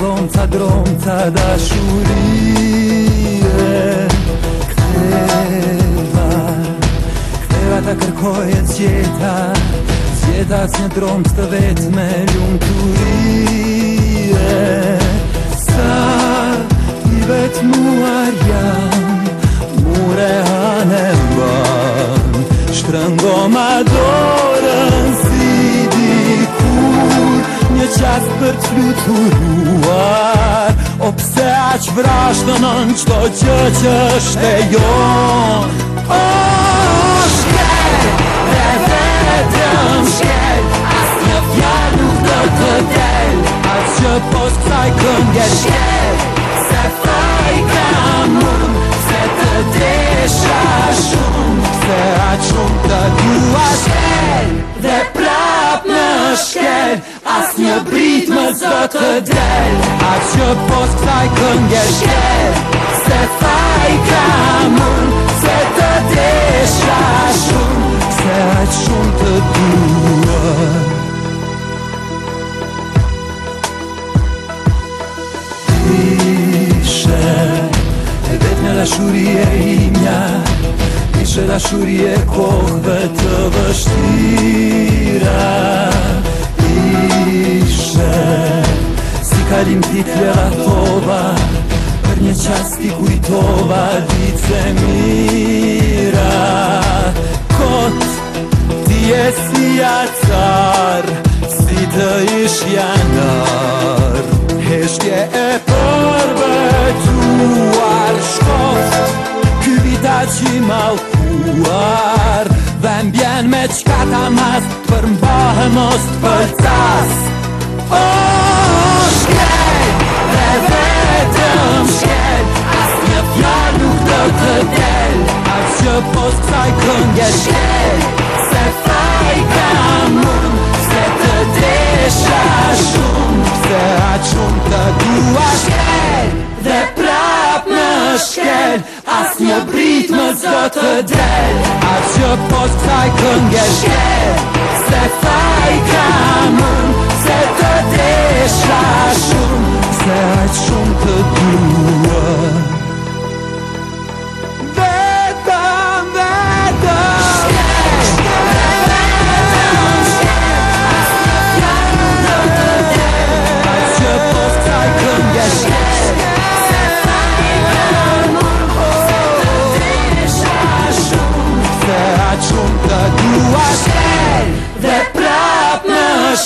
Dronca, dronca, da shurie Këteva, ta kërkoj e zjeta Zjeta se një droncë të vetë me ljumë të rire Sa, i vetë muar janë Mure hanë e vërën Shtërën gomar për të lutëruar O pse aq vrashtë në në qdo gjë që shte jo shkel As një brit më zë të del A që post kësaj këngë shkel Se faj ka un Se të desha shumë Se aq shumë të duë Ishe E vetë në dashurie imja Ishe dashurie kohëve të vështira Dalim ti tjera tova Për një qas ti kujtova Ditë se mira Kot Ti e si atar Si të ish janar Heshtje e përbetuar Shkot Ky vita që malkuar Dhe mbjen me qka ta mas Për mbahë mos për tas Oh të pos kësaj këngë Shkel, se fajka mund Se të desha shumë Se atë shumë të dua Shkel, dhe prap në shkel As një brit më zdo të del Atë që post kësaj këngë Shkel, se fajka mund Se të desha shumë Se atë shumë të dua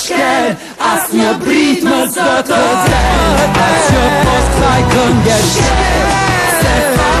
kell, ászni a brit mazzatot el. Ez jobb, azt fáj, kongyes kell,